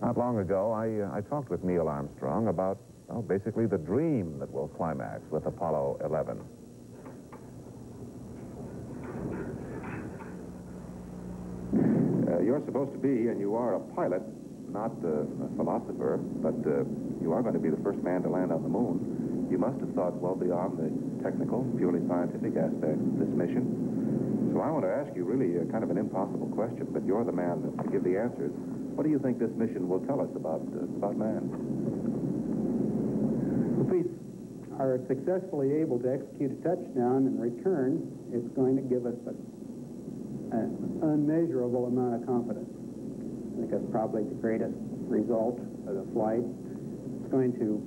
Not long ago, I, uh, I talked with Neil Armstrong about, well, basically the dream that will climax with Apollo 11. Uh, you're supposed to be, and you are a pilot, not uh, a philosopher, but uh, you are going to be the first man to land on the moon. You must have thought well beyond the technical, purely scientific aspects of this mission. So I want to ask you really uh, kind of an impossible question, but you're the man to give the answers. What do you think this mission will tell us about, uh, about man? If we are successfully able to execute a touchdown and return, it's going to give us an unmeasurable amount of confidence. I think that's probably the greatest result of the flight. It's going to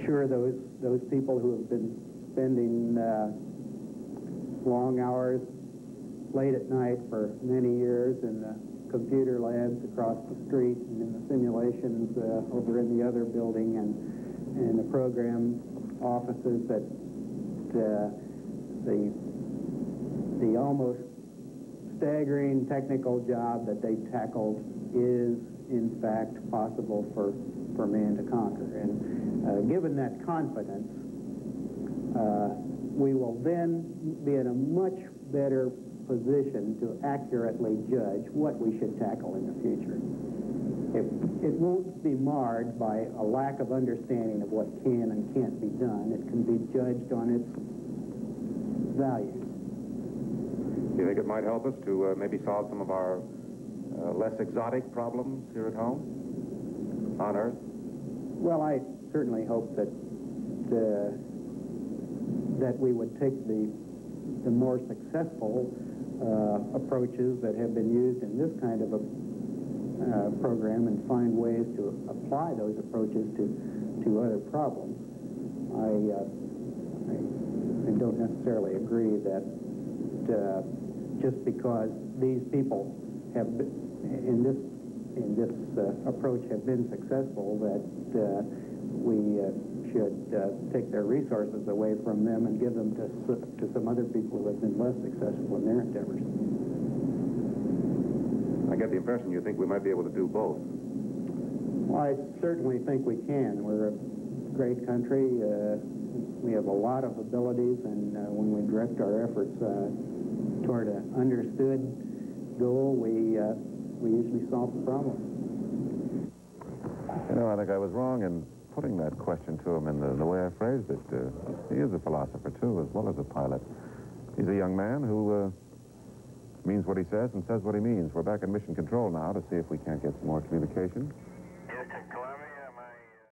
assure those, those people who have been spending uh, long hours late at night for many years in the computer labs across the street and in the simulations uh, over in the other building and, and the program offices that uh, the, the almost staggering technical job that they tackled is in fact possible for, for man to conquer. And uh, given that confidence, uh, we will then be in a much better position to accurately judge what we should tackle in the future. It, it won't be marred by a lack of understanding of what can and can't be done. It can be judged on its values. Do you think it might help us to uh, maybe solve some of our uh, less exotic problems here at home, on Earth? Well, I certainly hope that uh, that we would take the the more successful uh, approaches that have been used in this kind of a uh, program and find ways to apply those approaches to, to other problems. I, uh, I, I, don't necessarily agree that uh, just because these people have been, in this in this uh, approach have been successful that uh, we should uh, take their resources away from them and give them to, to some other people who have been less successful in their endeavors. I get the impression you think we might be able to do both. Well, I certainly think we can. We're a great country. Uh, we have a lot of abilities, and uh, when we direct our efforts uh, toward an understood goal, we, uh, we usually solve the problem. You know, I think I was wrong in putting that question to him in the, the way I phrased it. Uh, he is a philosopher, too, as well as a pilot. He's a young man who uh, means what he says and says what he means. We're back in mission control now to see if we can't get some more communication.